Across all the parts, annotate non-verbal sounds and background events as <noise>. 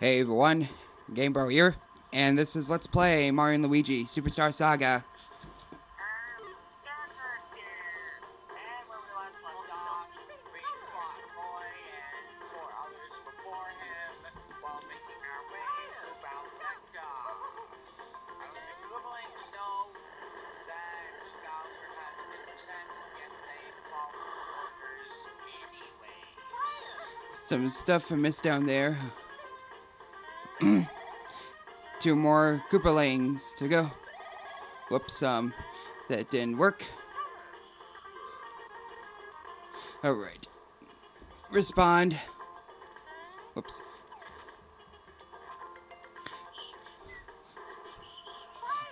Hey everyone, GameBro here, and this is Let's Play Mario and Luigi Superstar Saga. And where we last left off, we fought Roy and four others before him while making our way to Bowletta. I don't think Koopalings know that Bowser has been possessed, yet they follow orders anyways. Some stuff I missed down there. Two more Koopalings to go. Whoops, um, that didn't work. Alright. Respond. Whoops.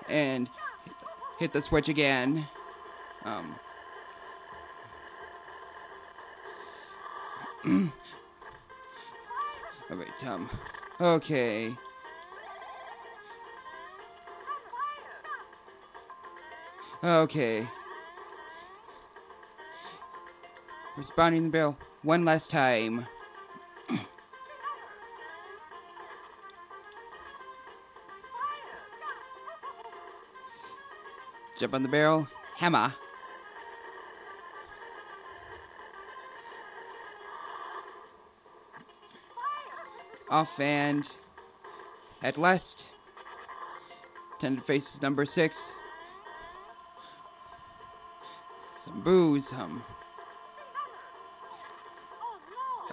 And hit the switch again. Um. <clears throat> Alright, um. Okay. Okay. Responding the bell one last time. <clears throat> Jump on the barrel. Hammer. Off and at last. Tended faces number six. Some Boos, um.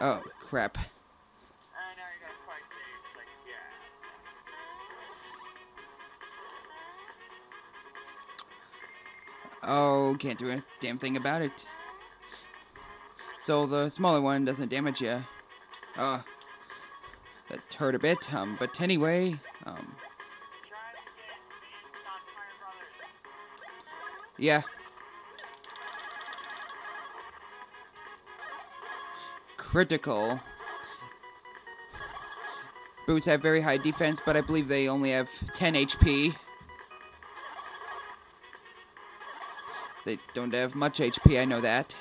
Oh, crap. Oh, can't do a damn thing about it. So the smaller one doesn't damage you. Uh, that hurt a bit, um, but anyway, um, yeah. Critical. Boos have very high defense, but I believe they only have 10 HP. They don't have much HP, I know that.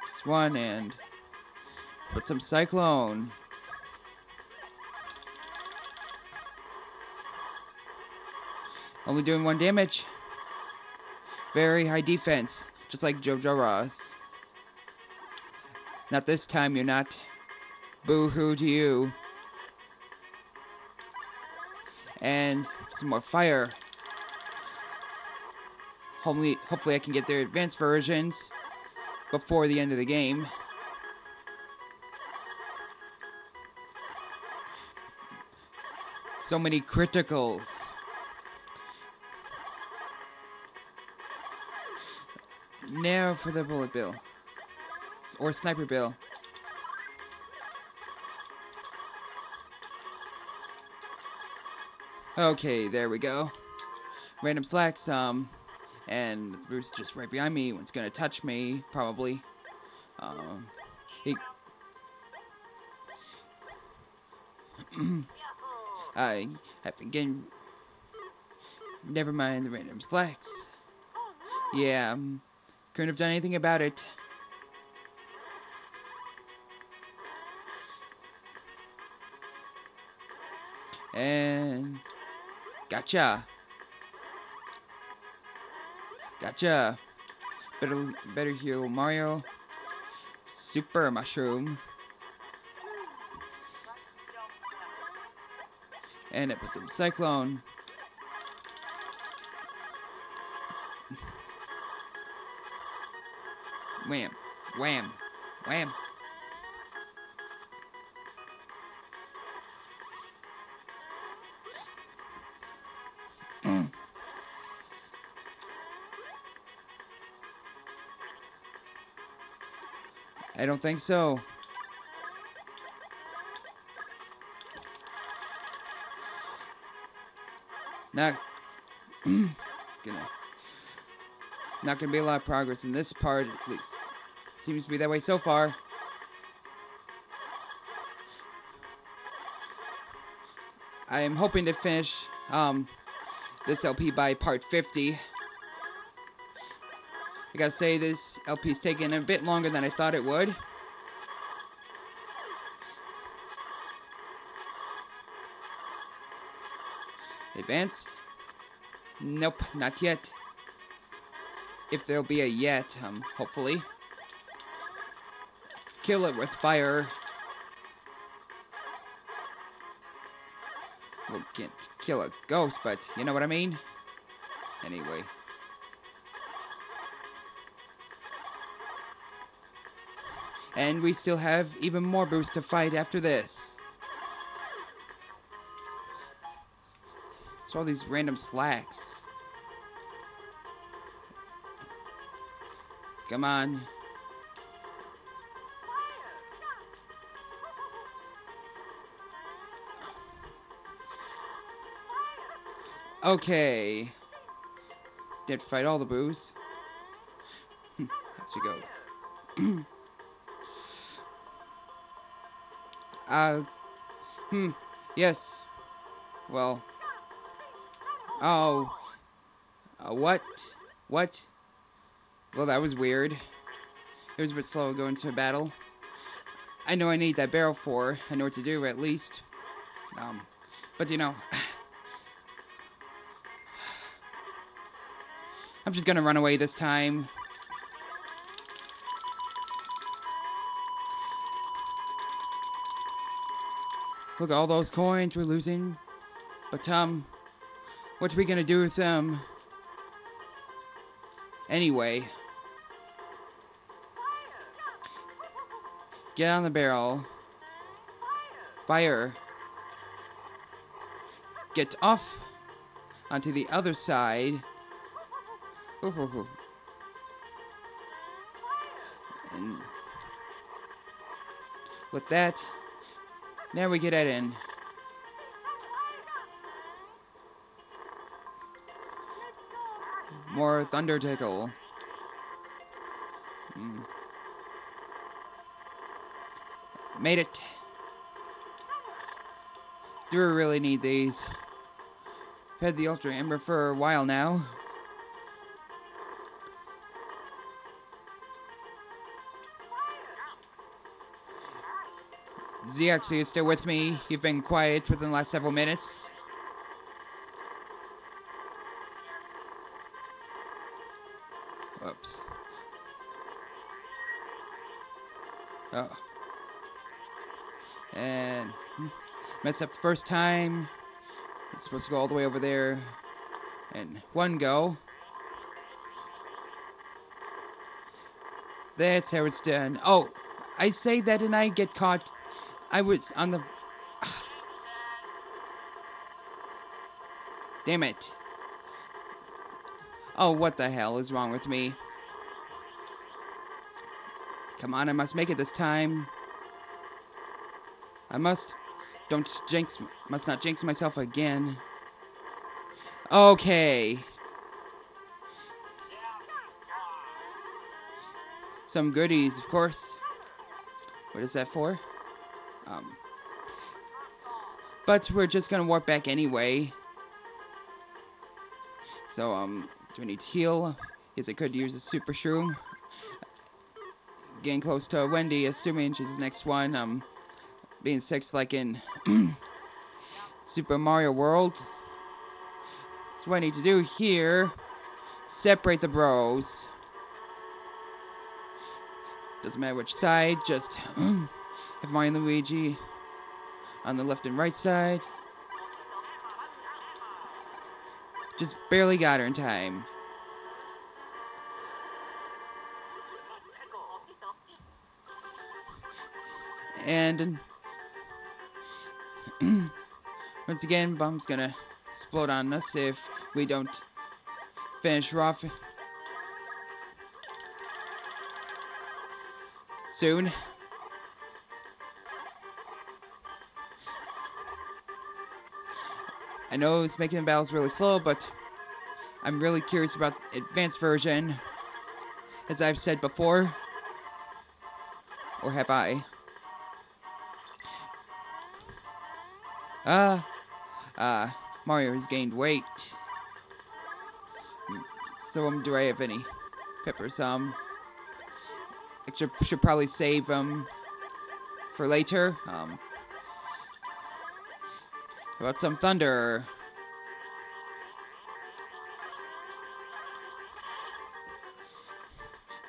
This one and put some Cyclone. Only doing one damage. Very high defense, just like Jojo Ross. Not this time, you're not. Boo hoo to you. And some more fire. Hopefully, hopefully I can get their advanced versions before the end of the game. So many criticals. Now for the bullet bill. Or sniper bill. Okay, there we go. Random slacks, um, and Bruce just right behind me. One's gonna touch me, probably. Um, he. <clears throat> I have been getting. Never mind the random slacks. Yeah, um, couldn't have done anything about it. And gotcha. Gotcha. Better better heal Mario. Super mushroom. And it puts some cyclone. Wham. Wham. Wham. I don't think so. Not <clears throat> gonna not gonna be a lot of progress in this part at least. Seems to be that way so far. I am hoping to finish um this LP by part 50. I gotta say, this LP's taking a bit longer than I thought it would. Advance? Nope, not yet. If there'll be a yet, um, hopefully. Kill it with fire. We can't kill a ghost, but you know what I mean? Anyway. And we still have even more boosts to fight after this. So all these random slacks. Come on. Okay. Did fight all the boos. have to go. <clears throat> uh, hmm, yes. Well. Oh. Uh, what? What? Well, that was weird. It was a bit slow going to a battle. I know I need that barrel for. I know what to do, at least. Um, but you know... <sighs> I'm just gonna run away this time. Look at all those coins we're losing. But, um, what are we gonna do with them? Anyway. Get on the barrel. Fire. Get off onto the other side. Ooh, And with that, now we get it in. More Thunder Tickle. Mm. Made it. Do we really need these? Had the Ultra Ember for a while now. ZX, are you still with me? You've been quiet within the last several minutes. Messed up the first time. It's supposed to go all the way over there. And one go. That's how it's done. Oh, I say that and I get caught I was on the... <sighs> Damn it. Oh, what the hell is wrong with me? Come on, I must make it this time. I must... Don't jinx... Must not jinx myself again. Okay. Some goodies, of course. What is that for? Um, but we're just gonna warp back anyway. So, um, do we need to heal? Yes, I could use a super shroom. Getting close to Wendy, assuming she's the next one. Um, being six like in <clears throat> Super Mario World. So what I need to do here, separate the bros. Doesn't matter which side, just <clears throat> have Mario and Luigi on the left and right side. Just barely got her in time. And <clears throat> once again, bomb's gonna explode on us if we don't finish off soon. I know it's making the battles really slow, but I'm really curious about the advanced version, as I've said before. Or have I? Ah, uh, ah, uh, Mario has gained weight. So um, do I have any peppers? Um, I should, should probably save um for later. Um, about some thunder.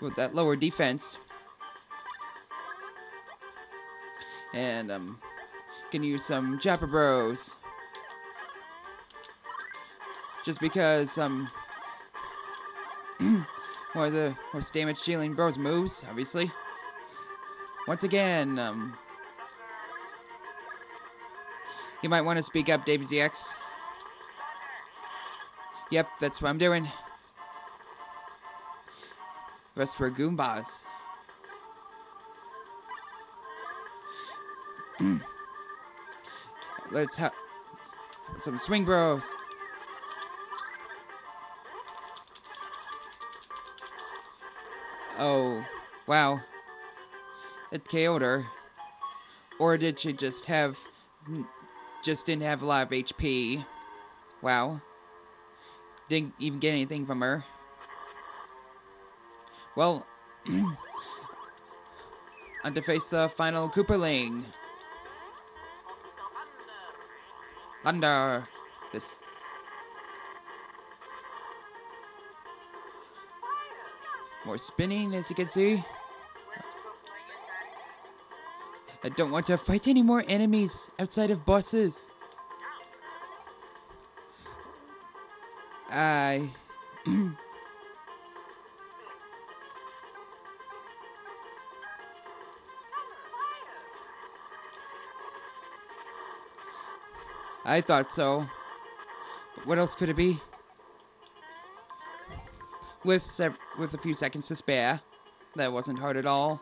With that lower defense. And um, can use some Chopper Bros. Just because um, <clears throat> one of the most damage dealing Bros moves, obviously. Once again, um, you might want to speak up, David ZX. Yep, that's what I'm doing. Rest for Goombas. <clears throat> Let's have some swing bros. Oh, wow. It KO'd her. Or did she just have. Just didn't have a lot of HP? Wow. Didn't even get anything from her. Well, <clears throat> on to face the final Koopaling. Thunder. This. More spinning, as you can see. I don't want to fight any more enemies outside of bosses. I. <clears throat> I thought so. What else could it be? With sev- with a few seconds to spare, that wasn't hard at all.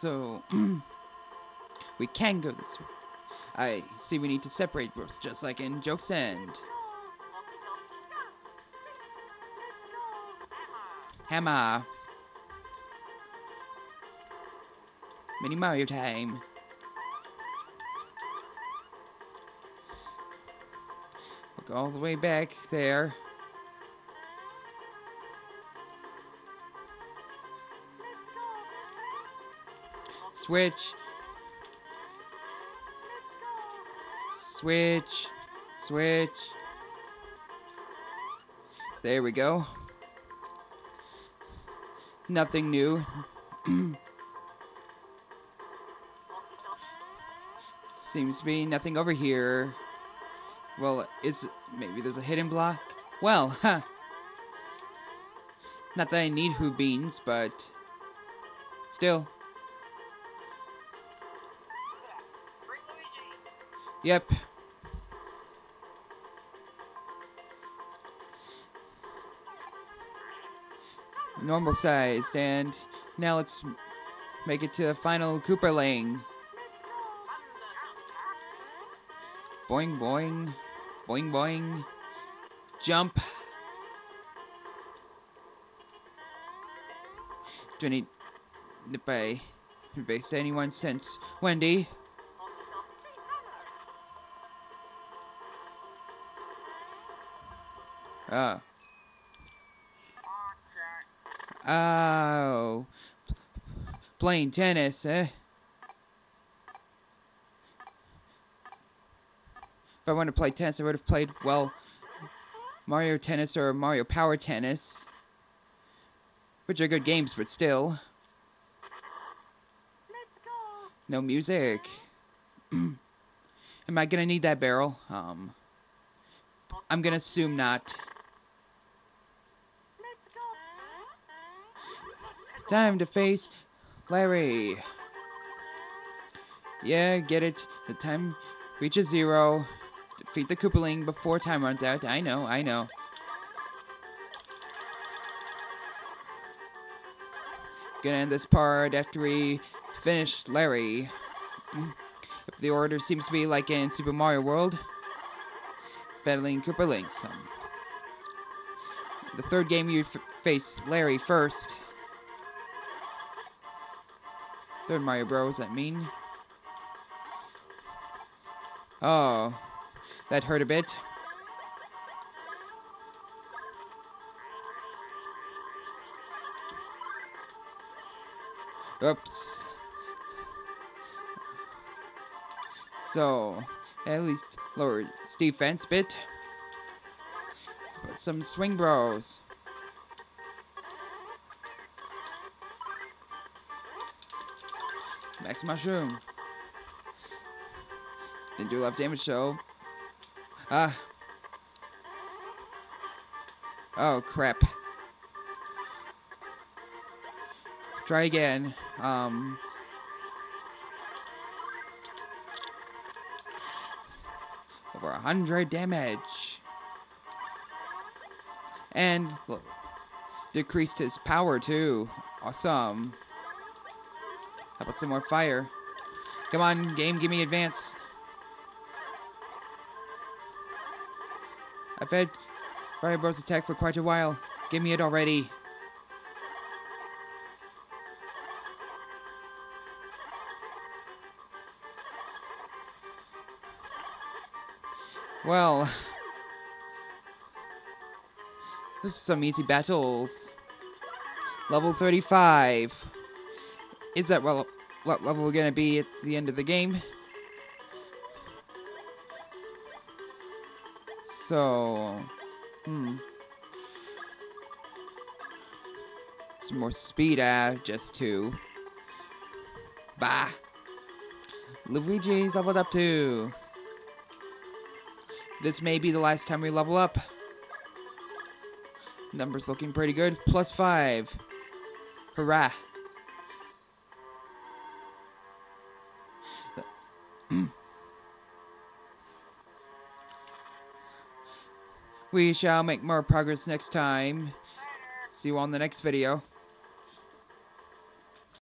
So <clears throat> we can go this way. I see. We need to separate groups, just like in Joke's End. Hammer. Mini Mario time. Look all the way back there. Switch. Switch. Switch. There we go. Nothing new. <clears throat> Seems to be nothing over here. Well, is maybe there's a hidden block? Well, <laughs> huh. Not that I need who beans, but still. Yep. Normal sized, and now let's make it to the final Koopaling. Boing boing, boing boing, jump. Need if I face anyone since Wendy? Oh. Oh. Playing tennis, eh? If I wanted to play tennis, I would have played, well, Mario Tennis or Mario Power Tennis. Which are good games, but still. No music. <clears throat> Am I gonna need that barrel? Um. I'm gonna assume not. Time to face Larry. Yeah, get it. The time reaches zero. Defeat the Koopaling before time runs out. I know, I know. Gonna end this part after we finish Larry. If the order seems to be like in Super Mario World, battling Koopalings. Um, the third game you face Larry first. Third Mario Bros. I mean. Oh, that hurt a bit. Oops. So, at least lower its defense a bit. Put some swing bros. Max Mushroom. Didn't do a lot of damage though. Ah. Oh crap. Try again. Um. Over a hundred damage. And decreased his power too. Awesome. How about some more fire? Come on, game, give me advance. I've had Fire Bros attack for quite a while. Give me it already. Well, those are some easy battles. Level 35. Is that well, what level we're gonna be at the end of the game? So, hmm. Some more speed, ah, just two. Bah. Luigi's leveled up too. This may be the last time we level up. Numbers looking pretty good. Plus five. Hurrah. We shall make more progress next time. See you on the next video.